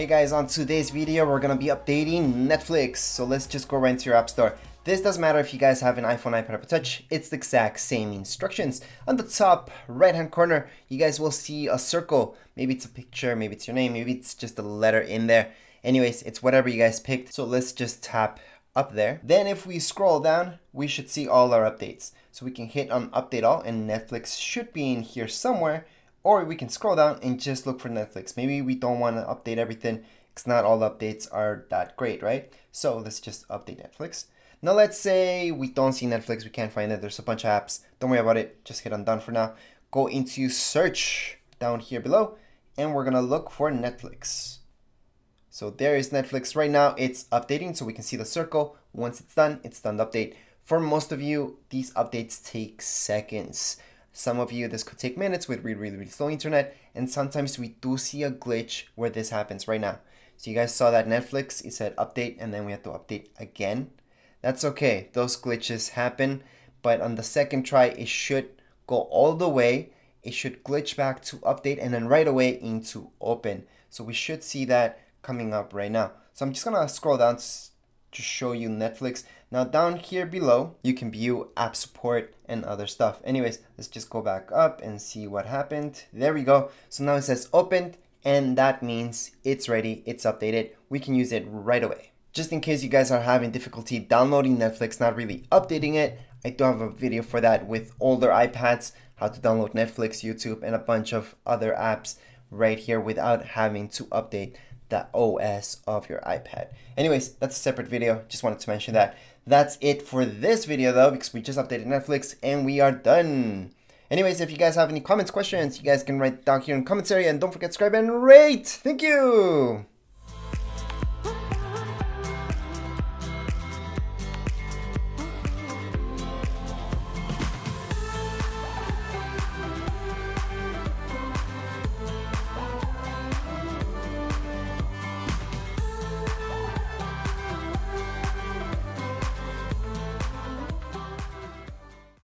Hey guys, on today's video we're gonna be updating Netflix. So let's just go right into your app store. This doesn't matter if you guys have an iPhone, iPad, or Touch, it's the exact same instructions. On the top right hand corner, you guys will see a circle. Maybe it's a picture, maybe it's your name, maybe it's just a letter in there. Anyways, it's whatever you guys picked. So let's just tap up there. Then if we scroll down, we should see all our updates. So we can hit on update all and Netflix should be in here somewhere or we can scroll down and just look for Netflix. Maybe we don't want to update everything because not all updates are that great, right? So let's just update Netflix. Now let's say we don't see Netflix, we can't find it, there's a bunch of apps. Don't worry about it, just hit on done for now. Go into search down here below and we're gonna look for Netflix. So there is Netflix right now, it's updating so we can see the circle. Once it's done, it's done to update. For most of you, these updates take seconds. Some of you, this could take minutes with really, really, really slow internet, and sometimes we do see a glitch where this happens right now. So you guys saw that Netflix, it said update, and then we have to update again. That's okay, those glitches happen, but on the second try, it should go all the way, it should glitch back to update, and then right away into open. So we should see that coming up right now. So I'm just gonna scroll down to show you Netflix. Now down here below, you can view app support and other stuff. Anyways, let's just go back up and see what happened. There we go. So now it says opened and that means it's ready, it's updated. We can use it right away. Just in case you guys are having difficulty downloading Netflix, not really updating it, I do have a video for that with older iPads, how to download Netflix, YouTube, and a bunch of other apps right here without having to update the OS of your iPad. Anyways, that's a separate video. Just wanted to mention that. That's it for this video though, because we just updated Netflix and we are done. Anyways, if you guys have any comments, questions, you guys can write down here in the comments area and don't forget to subscribe and rate. Thank you.